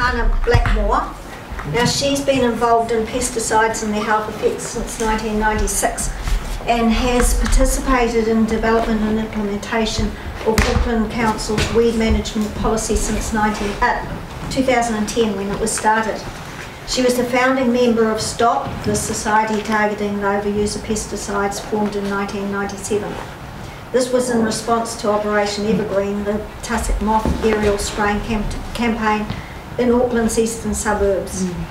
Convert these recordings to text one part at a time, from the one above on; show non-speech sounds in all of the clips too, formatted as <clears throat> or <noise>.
Hana Blackmore. Now she's been involved in pesticides and their health effects since 1996 and has participated in development and implementation of Auckland Council's weed management policy since 19, uh, 2010 when it was started. She was the founding member of STOP, the Society Targeting the Overuse of Pesticides formed in 1997. This was in response to Operation Evergreen, the tussock moth aerial spraying camp campaign in Auckland's eastern suburbs. Mm.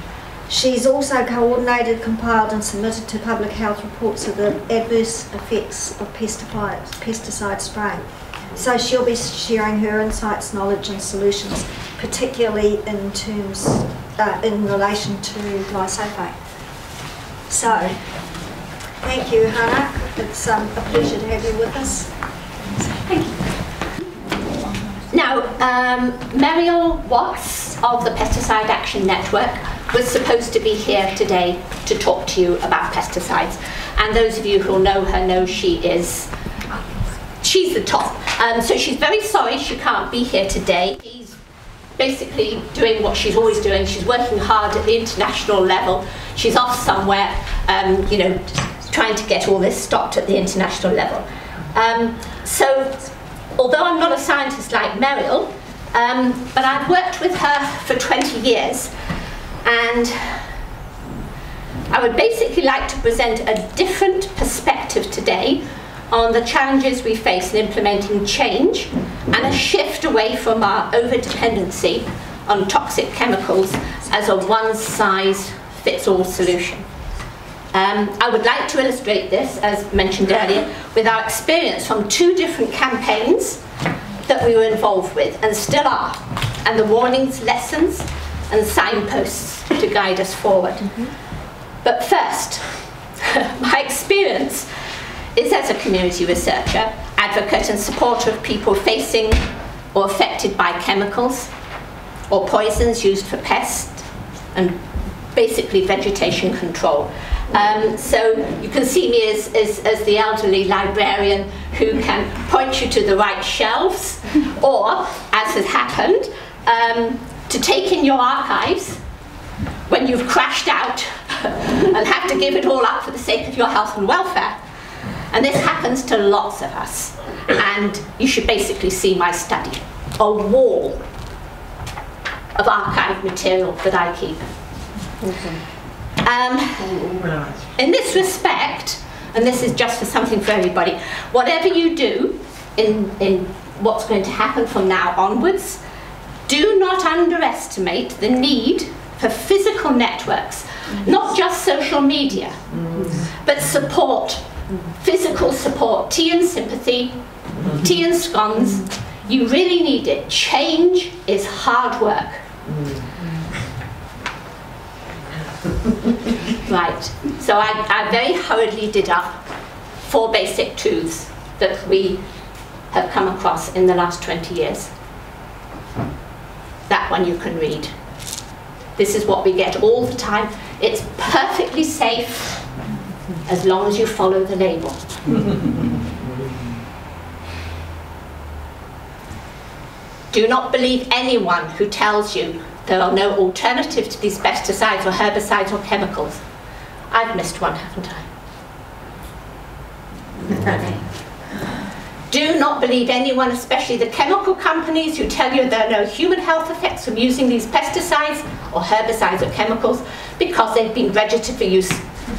She's also coordinated, compiled and submitted to public health reports of the adverse effects of pesticide, pesticide spraying. So she'll be sharing her insights, knowledge and solutions, particularly in terms, uh, in relation to glyphosate. So, thank you Hana, it's um, a pleasure to have you with us. Thank you. Now, um, Meriel Watts of the Pesticide Action Network was supposed to be here today to talk to you about pesticides. And those of you who know her know she is, she's the top. Um, so she's very sorry she can't be here today. She's basically doing what she's always doing. She's working hard at the international level. She's off somewhere, um, you know, trying to get all this stopped at the international level. Um, so although I'm not a scientist like Meriel, um, but I've worked with her for 20 years and I would basically like to present a different perspective today on the challenges we face in implementing change and a shift away from our over-dependency on toxic chemicals as a one-size-fits-all solution. Um, I would like to illustrate this, as mentioned earlier, with our experience from two different campaigns that we were involved with and still are, and the warnings, lessons, and signposts to guide us forward. Mm -hmm. But first, <laughs> my experience is as a community researcher, advocate and supporter of people facing or affected by chemicals or poisons used for pest and basically vegetation control. Um, so you can see me as, as, as, the elderly librarian who can point you to the right shelves, <laughs> or, as has happened, um, to take in your archives when you've crashed out <laughs> and have to give it all up for the sake of your health and welfare. And this happens to lots of us. And you should basically see my study, a wall of archive material that I keep. Awesome. Um, in this respect, and this is just for something for everybody, whatever you do in, in what's going to happen from now onwards, do not underestimate the need for physical networks, not just social media, mm. but support, physical support, tea and sympathy, mm-hmm. tea and scones. You really need it. Change is hard work. Mm. Right, so I, I very hurriedly did up four basic truths that we have come across in the last 20 years. That one you can read. This is what we get all the time. It's perfectly safe as long as you follow the label. Do not believe anyone who tells you there are no alternatives to these pesticides or herbicides or chemicals. I've missed one, haven't I? Do not believe anyone, especially the chemical companies who tell you there are no human health effects from using these pesticides or herbicides or chemicals because they've been registered for use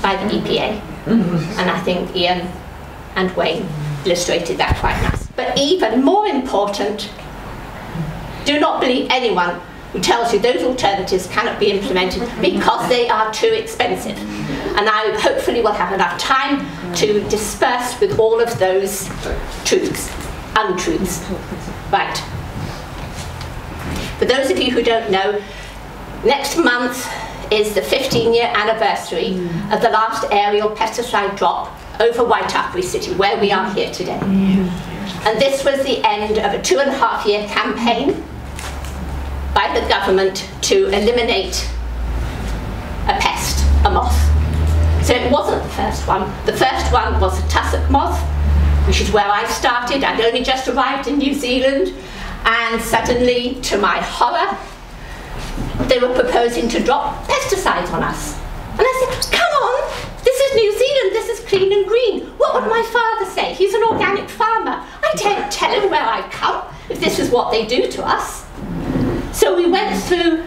by the EPA. And I think Ian and Wayne illustrated that quite nice. But even more important, do not believe anyone who tells you those alternatives cannot be implemented because they are too expensive. And I hopefully will have enough time to disperse with all of those truths, untruths. Right. For those of you who don't know, next month is the 15 year anniversary of the last aerial pesticide drop over Waitakere City, where we are here today. And this was the end of a two and a half year campaign by the government to eliminate a pest, a moth. So it wasn't the first one. The first one was the tussock moth, which is where I started. I'd only just arrived in New Zealand, and suddenly, to my horror, they were proposing to drop pesticides on us. And I said, come on, this is New Zealand, this is clean and green. What would my father say? He's an organic farmer. I daren't tell him where I come if this is what they do to us. So we went through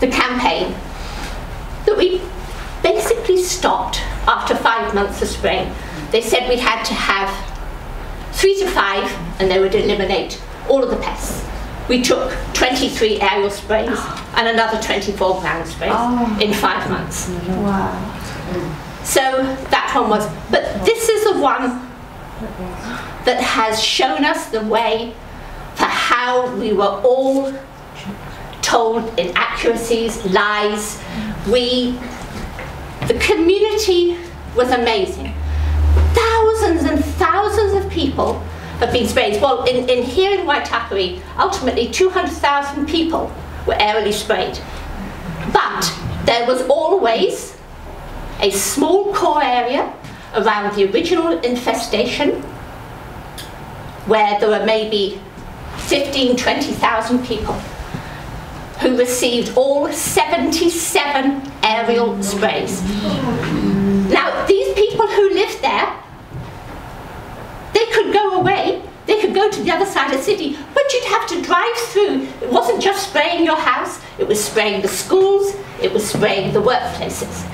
the campaign that we basically stopped after five months of spraying. They said we had to have three to five and they would eliminate all of the pests. We took 23 aerial sprays <gasps> and another 24 ground sprays Oh. in five months. Wow. So that one was, but this is the one that has shown us the way how we were all told inaccuracies, lies. We, the community was amazing. Thousands and thousands of people have been sprayed. Well, in, in here in Waitakere, ultimately 200,000 people were aerially sprayed. But there was always a small core area around the original infestation where there were maybe 15, 20,000 people who received all 77 aerial sprays. Now, these people who lived there, they could go away, they could go to the other side of the city, but you'd have to drive through. It wasn't just spraying your house, it was spraying the schools, it was spraying the workplaces.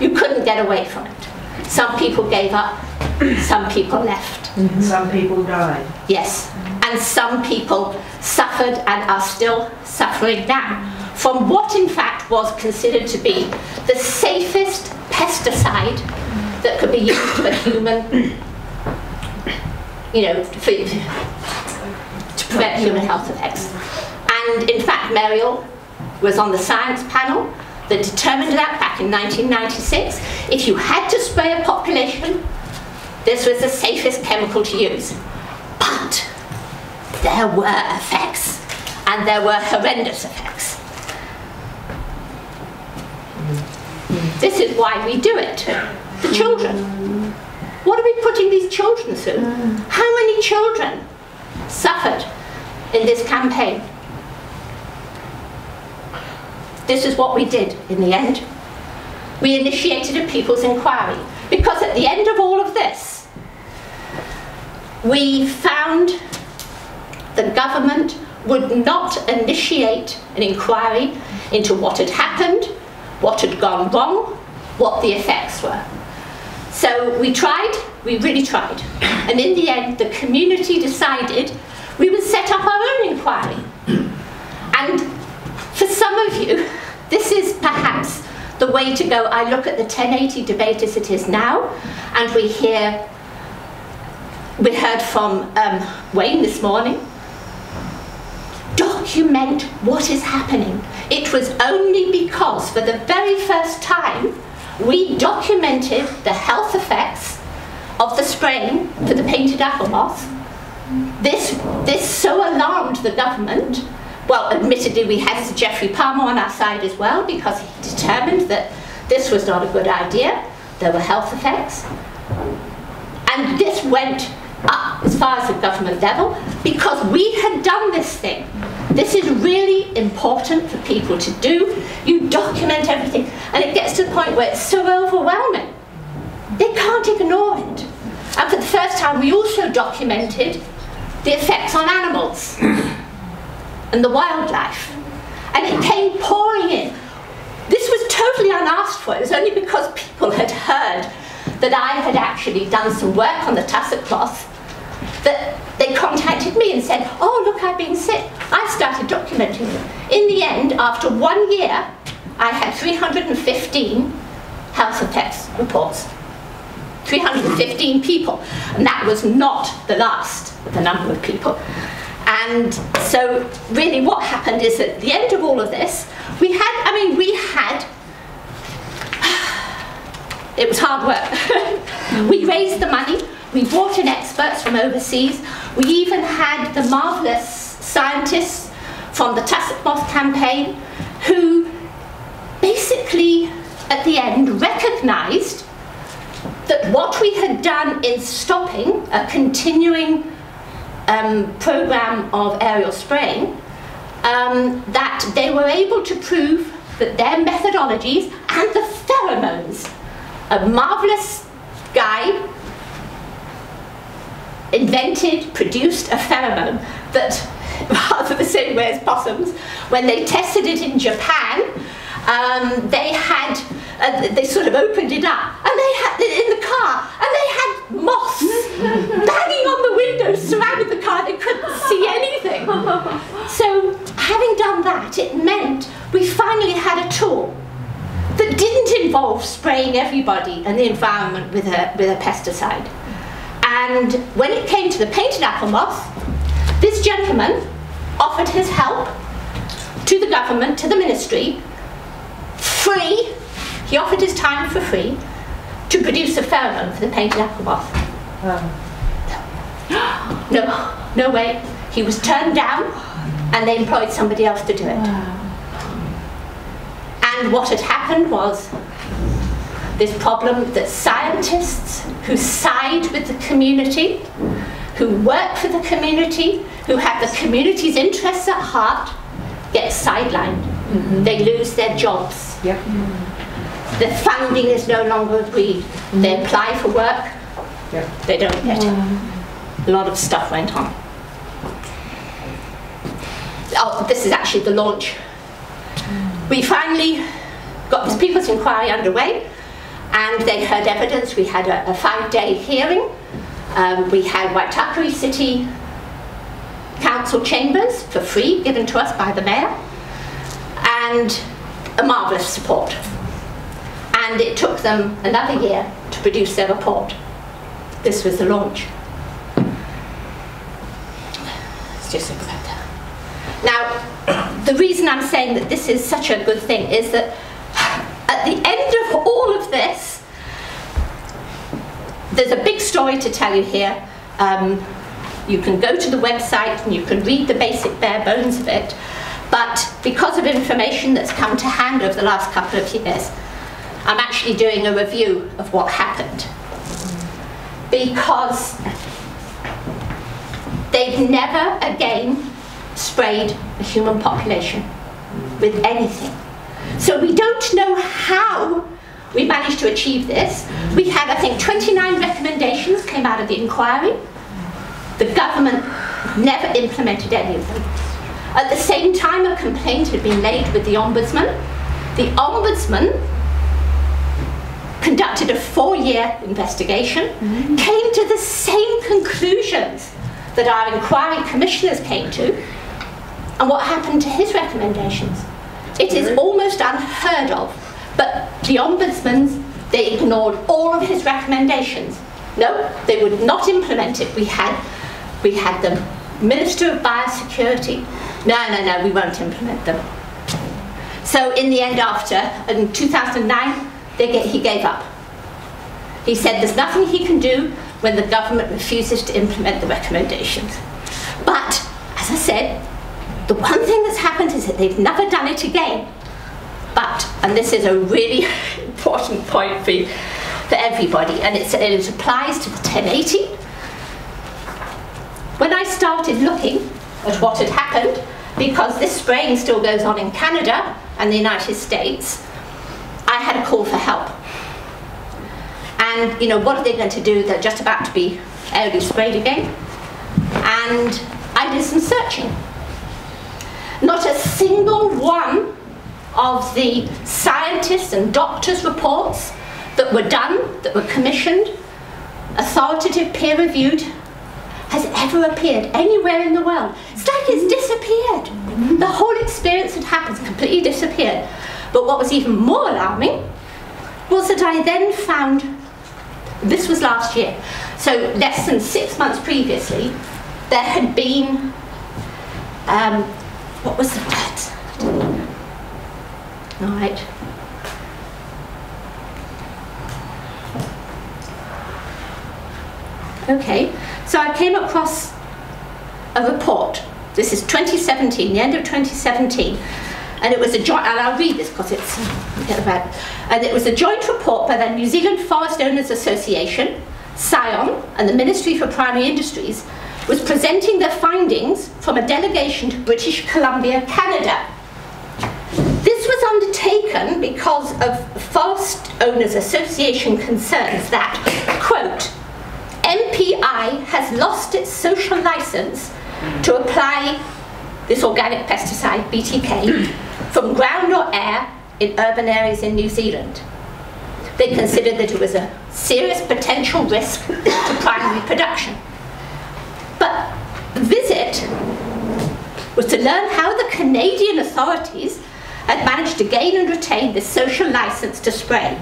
You couldn't get away from it. Some people gave up, <clears throat> some people left. Some people died. Yes, and some people suffered and are still suffering now from what in fact was considered to be the safest pesticide that could be used for human, you know, for, to prevent human health effects. And in fact, Meriel was on the science panel that determined that back in 1996. If you had to spray a population, this was the safest chemical to use. But there were effects, and there were horrendous effects. This is why we do it. The children. What are we putting these children through? How many children suffered in this campaign? This is what we did in the end. We initiated a people's inquiry because at the end of all of this, we found the government would not initiate an inquiry into what had happened, what had gone wrong, what the effects were. So we tried, we really tried. And in the end, the community decided we would set up our own inquiry. And for some of you, this is perhaps the way to go. I look at the 1080 debate as it is now, and we hear, we heard from um, Wayne this morning. Document what is happening. It was only because, for the very first time, we documented the health effects of the spraying for the painted apple moth. This, this so alarmed the government. Well, admittedly, we had Geoffrey Palmer on our side as well because he determined that this was not a good idea. There were health effects. And this went up as far as the government level because we had done this thing. This is really important for people to do. You document everything, and it gets to the point where it's so overwhelming. They can't ignore it. And for the first time, we also documented the effects on animals <clears throat> and the wildlife. And it came pouring in. This was totally unasked for. It was only because people had heard that I had actually done some work on the tussock moth that they contacted me and said, oh, look, I've been sick. I started documenting it. In the end, after one year, I had 315 health effects reports. 315 people. And that was not the last, the number of people. And so, really, what happened is at the end of all of this, we had, I mean, we had, <sighs> it was hard work. <laughs> we raised the money, we brought in experts from overseas, we even had the marvellous scientists from the Tussock Moth campaign who basically, at the end, recognised that what we had done in stopping a continuing um, program of aerial spraying um, that they were able to prove that their methodologies and the pheromones, a marvelous guy invented, produced a pheromone that, <laughs> rather the same way as possums, when they tested it in Japan, um, they had, uh, they sort of opened it up, and they had in the car, and they had moths <laughs> banging on the windows surrounding the car. They couldn't see anything. So, having done that, it meant we finally had a tool that didn't involve spraying everybody and the environment with a, with a pesticide. And when it came to the painted apple moth, this gentleman offered his help to the government, to the ministry, free, he offered his time for free, to produce a pheromone for the painted apple moth. <gasps> No, no way. He was turned down and they employed somebody else to do it. And what had happened was this problem that scientists who side with the community, who work for the community, who have the community's interests at heart, get sidelined. Mm-hmm. They lose their jobs. Yep. The funding is no longer agreed. They mm-hmm. apply for work, Yep. they don't get it. A lot of stuff went on. Oh, this is actually the launch. Mm. We finally got this people's inquiry underway and they heard evidence. We had a, a five-day hearing. Um, we had Waitakere City Council chambers for free given to us by the mayor and a marvellous support. And it took them another year to produce their report. This was the launch. Let's just look at that. Now, the reason I'm saying that this is such a good thing is that at the end of all of this, there's a big story to tell you here. Um, you can go to the website and you can read the basic bare bones of it. But because of information that's come to hand over the last couple of years, I'm actually doing a review of what happened. Because they've never again sprayed a human population with anything. So we don't know how we managed to achieve this. We had, I think, 29 recommendations came out of the inquiry. The government never implemented any of them. At the same time, a complaint had been laid with the Ombudsman. The Ombudsman conducted a four-year investigation, mm-hmm. came to the same conclusions that our inquiry commissioners came to, and what happened to his recommendations? It is almost unheard of, but the Ombudsman's, they ignored all of his recommendations. No, they would not implement it. We had, we had the Minister of Biosecurity. No, no, no, we won't implement them. So in the end, after, in 2009, they get, he gave up. He said there's nothing he can do when the government refuses to implement the recommendations. But, as I said, the one thing that's happened is that they've never done it again. But, and this is a really <laughs> important point for, for everybody, and it applies to the 1080. When I started looking at what had happened, because this spraying still goes on in Canada and the United States, I had a call for help. And, you know, what are they going to do? They're just about to be airly sprayed again. And I did some searching. Not a single one of the scientists and doctors' reports that were done, that were commissioned, authoritative, peer reviewed, has ever appeared anywhere in the world. It's like it's disappeared. The whole experience had happened, completely disappeared. But what was even more alarming was that I then found, this was last year, so less than six months previously, there had been, um, what was the word? All right. Okay, so I came across a report. This is 2017, the end of 2017, and it was a joint. And I'll read this because it's uh, about. And it was a joint report by the New Zealand Forest Owners Association, Scion, and the Ministry for Primary Industries, was presenting their findings from a delegation to British Columbia, Canada. This was undertaken because of Forest Owners Association concerns that, quote, MPI has lost its social license to apply this organic pesticide, BTK, from ground or air in urban areas in New Zealand. They considered that it was a serious potential risk to primary production. Was to learn how the Canadian authorities had managed to gain and retain this social license to spray.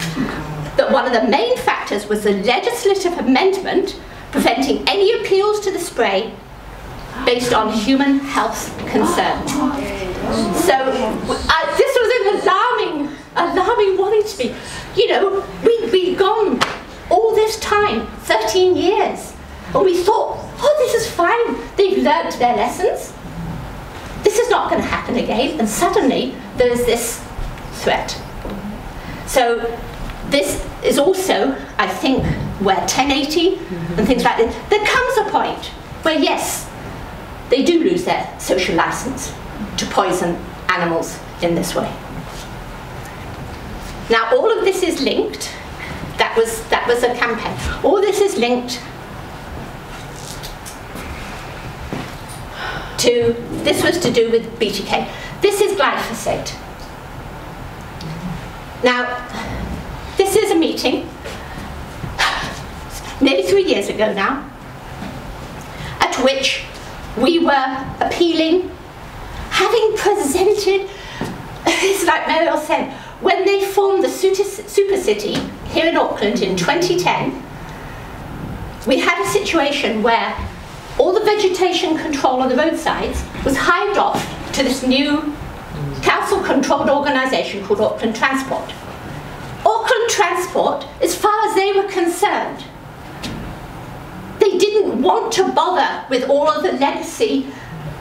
That one of the main factors was the legislative amendment preventing any appeals to the spray based on human health concerns. So uh, this was an alarming, alarming warning to me. You know, we, we'd gone all this time, 13 years, and we thought, oh, this is fine. They've learned their lessons. This is not going to happen again. And suddenly, there's this threat. So this is also, I think, where 1080 and things like this, there comes a point where, yes, they do lose their social license to poison animals in this way. Now, all of this is linked. That was, that was a campaign. All this is linked to, this was to do with BTK. This is glyphosate. Now, this is a meeting, nearly three years ago now, at which we were appealing, having presented, <laughs> it's like Meriel said, when they formed the super city here in Auckland in 2010, we had a situation where all the vegetation control on the roadsides was hived off to this new council-controlled organisation called Auckland Transport. Auckland Transport, as far as they were concerned, they didn't want to bother with all of the legacy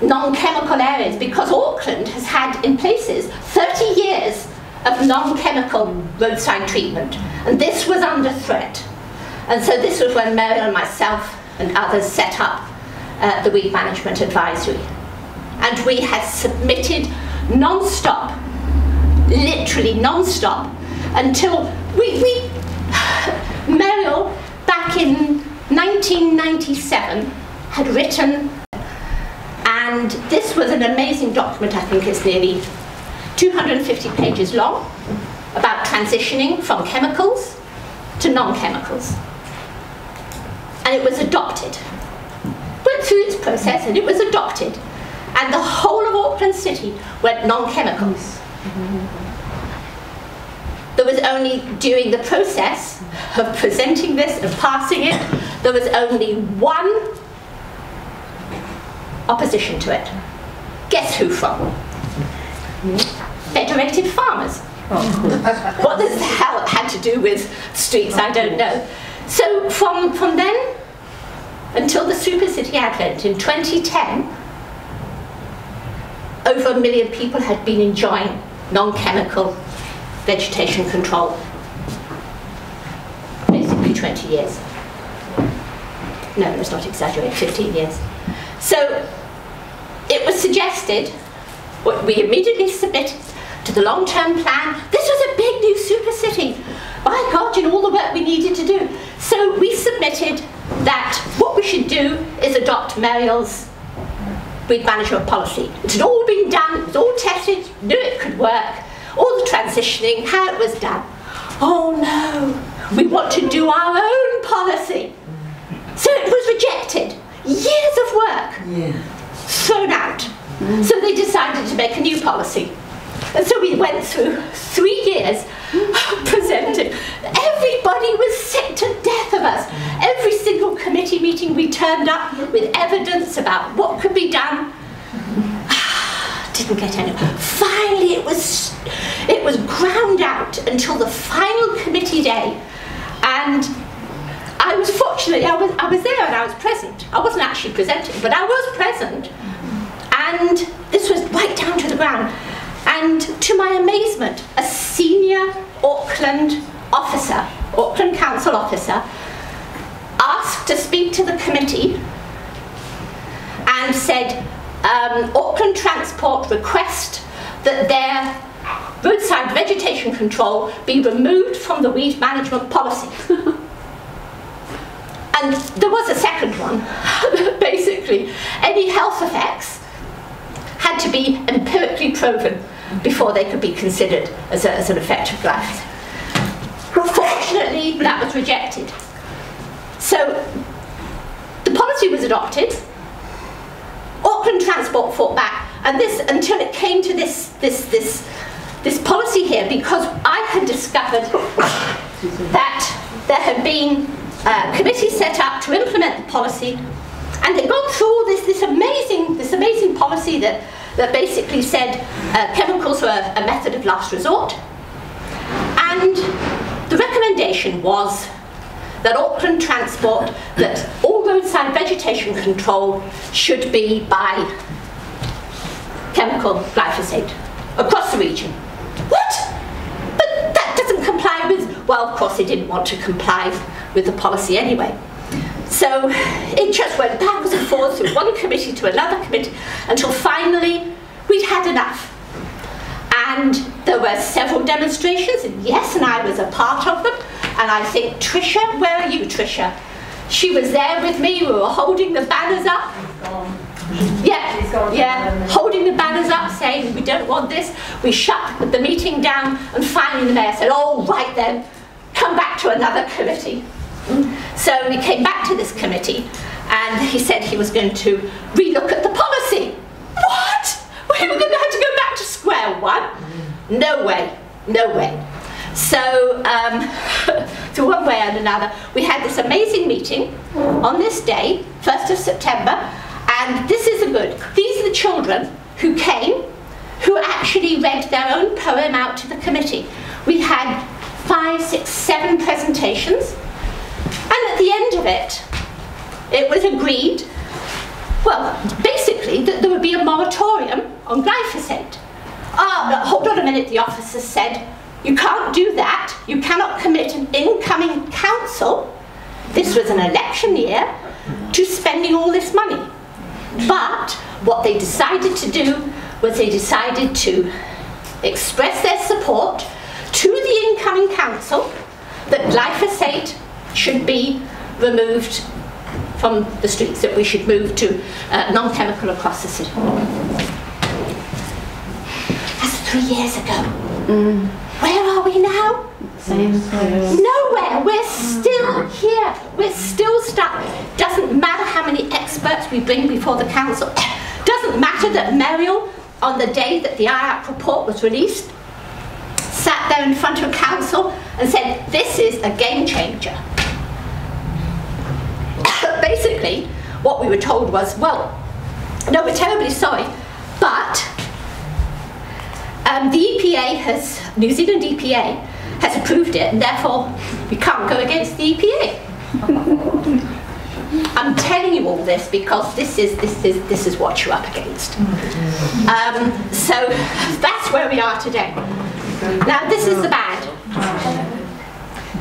non-chemical areas because Auckland has had in places 30 years of non-chemical roadside treatment and this was under threat. And so this was when Mary and myself and others set up uh, the Weed Management Advisory. And we had submitted non-stop, literally non-stop, until we, we <sighs> Meriel, back in 1997, had written, and this was an amazing document, I think it's nearly 250 pages long, about transitioning from chemicals to non-chemicals. And it was adopted. Through its process and it was adopted. And the whole of Auckland City went non-chemicals. There was only, during the process of presenting this and passing it, there was only one opposition to it. Guess who from? Federated Farmers. what this hell had to do with streets, I don't know. So from, from then until the Super City Advent in 2010, over a million people had been enjoying non-chemical vegetation control. Basically 20 years. No, let's not exaggerate, 15 years. So it was suggested, we immediately submitted to the long-term plan. This was a big new super city. By God, you know, all the work we needed to do. So we submitted that what we should do is adopt Meriel's weed management policy. It had all been done, it was all tested, knew it could work, all the transitioning, how it was done. Oh no, we want to do our own policy. So it was rejected. Years of work Yeah. thrown out. So they decided to make a new policy. And so we went through three years <laughs> presenting. Everybody was sick to death of us. Every single committee meeting we turned up with evidence about what could be done. <sighs> Didn't get any. Finally, it was it was ground out until the final committee day, and I was fortunate. I was I was there and I was present. I wasn't actually presenting, but I was present, and this was right down to the ground. And to my amazement, a senior Auckland officer, Auckland Council officer, asked to speak to the committee and said, um, Auckland Transport request that their roadside vegetation control be removed from the weed management policy. <laughs> and there was a second one. <laughs> Basically, any health effects had to be empirically proven before they could be considered as, a, as an effective glyphosate. Fortunately, that was rejected. So the policy was adopted. Auckland Transport fought back, and this until it came to this this this this policy here, because I had discovered that there had been a committee set up to implement the policy, and they'd gone through all this this amazing this amazing policy that that basically said uh, chemicals were a method of last resort, and the recommendation was that Auckland Transport, that all roadside vegetation control should be by chemical glyphosate across the region. What? But that doesn't comply with, well, of course, they didn't want to comply with the policy anyway. So it just went backwards and forwards from one committee to another committee until finally we'd had enough. And there were several demonstrations, and yes, and I was a part of them. And I think, Trisha, where are you, Trisha? She was there with me, we were holding the banners up. Yeah, yeah, holding the banners up saying we don't want this. We shut the meeting down and finally the mayor said, all right then, come back to another committee. So we came back to this committee and he said he was going to relook at the policy. What? We were going to have to go back to square one? No way, no way. So, um, <laughs> through one way and another, we had this amazing meeting on this day, 1st of September, and this is a good. These are the children who came, who actually read their own poem out to the committee. We had five, six, seven presentations, and at the end of it, it was agreed, well, basically, that there would be a moratorium on glyphosate. Ah, hold on a minute, the officer said, you can't do that. You cannot commit an incoming council, this was an election year, to spending all this money. But what they decided to do was they decided to express their support to the incoming council that glyphosate should be removed from the streets, that we should move to uh, non-chemical across the city. That's three years ago. Mm. Where are we now? Same place. Nowhere. We're still here. We're still stuck. Doesn't matter how many experts we bring before the council. Doesn't matter that Meriel, on the day that the IARC report was released, sat there in front of a council and said, this is a game changer. Basically, what we were told was, well, no, we're terribly sorry, but um, the EPA has, New Zealand EPA has approved it and therefore we can't go against the EPA. <laughs> I'm telling you all this because this is, this is, this is what you're up against. Um, so that's where we are today. Now this is the bad.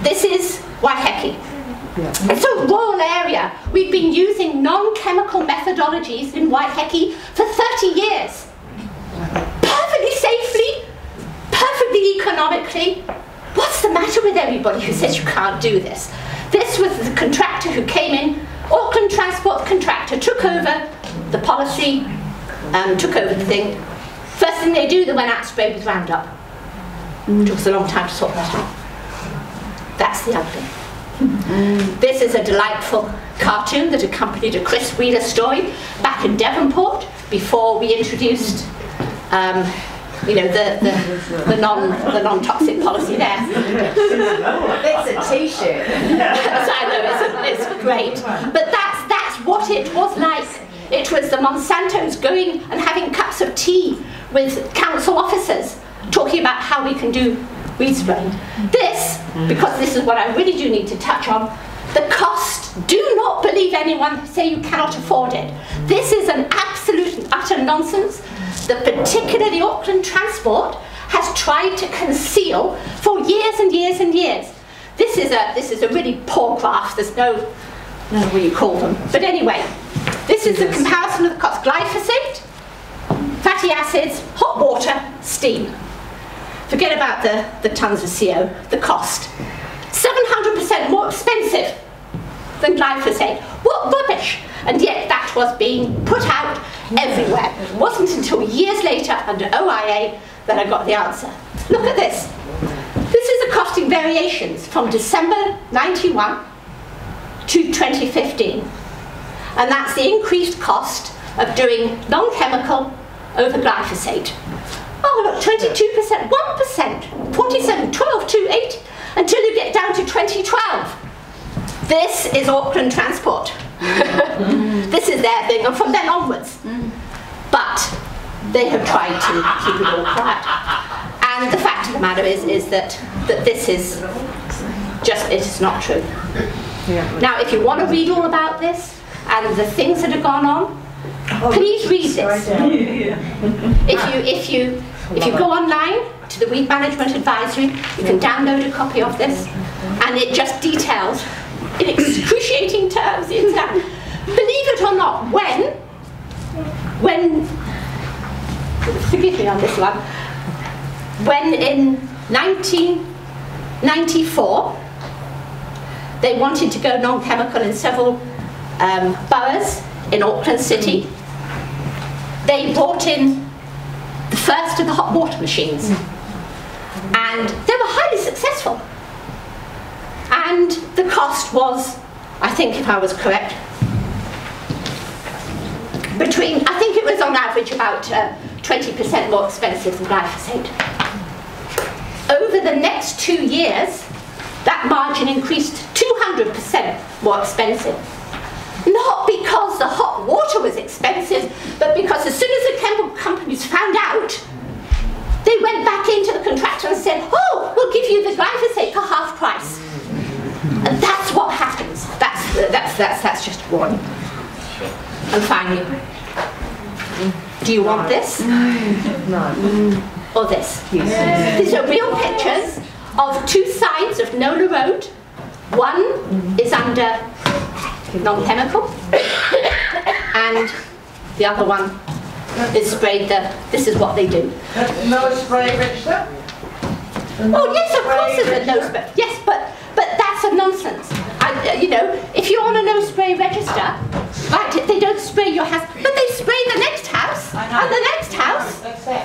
This is It's a rural area. We've been using non-chemical methodologies in Waiheke for 30 years perfectly safely, perfectly economically. What's the matter with everybody who says you can't do this? This was the contractor who came in, Auckland Transport contractor, took over the policy, um, took over the thing. First thing they do, they went out sprayed with Roundup. It took us a long time to sort that out. That's the ugly. <laughs> This is a delightful cartoon that accompanied a Chris Wheeler story back in Devonport before we introduced um, you know, the, the, the, non, the non-toxic policy there. It's a t-shirt. I know, it's, it's great. But that's, that's what it was like. It was the Monsantos going and having cups of tea with council officers, talking about how we can do spray. This, because this is what I really do need to touch on, the cost, do not believe anyone say you cannot afford it. This is an absolute and utter nonsense that particularly Auckland Transport has tried to conceal for years and years and years. This is a, this is a really poor graph, there's no, no what you call them. But anyway, this This is a comparison of the cost. Glyphosate, fatty acids, hot water, steam. Forget about the, the tons of CO, the cost. 700% more expensive than glyphosate. What rubbish! And yet that was being put out everywhere. It wasn't until years later under OIA that I got the answer. Look at this. This is the costing variations from December 91 to 2015. And that's the increased cost of doing non-chemical over glyphosate. Oh look, 22%, 1%, 47, 12, 2, 8, until you get down to 2012. This is Auckland Transport. <laughs> this is their thing, and from then onwards. But they have tried to keep it all quiet. And the fact of the matter is, is that, that this is just, it is not true. Now, if you want to read all about this and the things that have gone on, oh, please read this. If you, if you, if you go online to the Weed Management Advisory, you can download a copy of this, and it just details in excruciating terms the exact. Believe it or not, when, when, forgive me on this one, when in 1994 they wanted to go non-chemical in several um, boroughs in Auckland City. They brought in the first of the hot water machines. And they were highly successful. And the cost was, I think if I was correct, between, I think it was on average about uh, 20% more expensive than glyphosate. Over the next two years, that margin increased 200% more expensive. Not because the water was expensive, but because as soon as the chemical companies found out, they went back into the contractor and said, oh, we'll give you the glyphosate for half price. And that's what happens. That's, that's, that's, that's just one. And finally, do you want this? No. Or this? These are real pictures of two sides of Nola Road. One is under non-chemical, and the other one is sprayed. The, this is what they do. No spray register? Oh yes, of course there's a no spray. Yes, but but that's a nonsense. I, you know, if you're on a no spray register, right? They don't spray your house, but they spray the next house and the next house.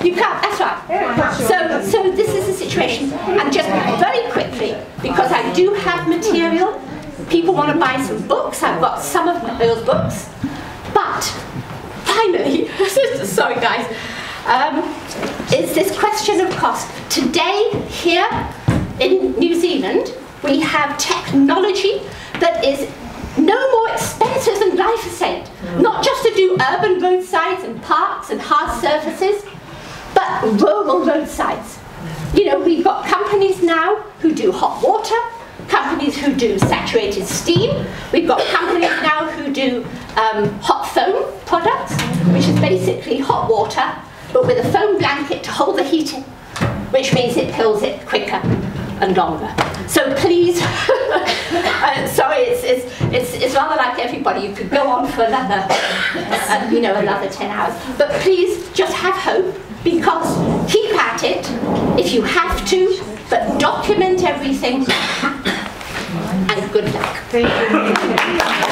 You can't. That's right. So so this is the situation. And just very quickly, because I do have material. People want to buy some books. I've got some of those books, but finally, <laughs> sorry guys, um, is this question of cost. Today, here in New Zealand, we have technology that is no more expensive than glyphosate. Not just to do urban roadsides and parks and hard surfaces, but rural roadsides. You know, we've got companies now who do hot water, companies who do saturated steam. We've got companies now who do um, hot foam products, which is basically hot water, but with a foam blanket to hold the heat in, which means it kills it quicker and longer. So please, <laughs> uh, sorry, it's, it's, it's, it's rather like everybody, you could go on for another, uh, you know, another 10 hours. But please just have hope because keep at it if you have to, but document everything and good luck. Thank you.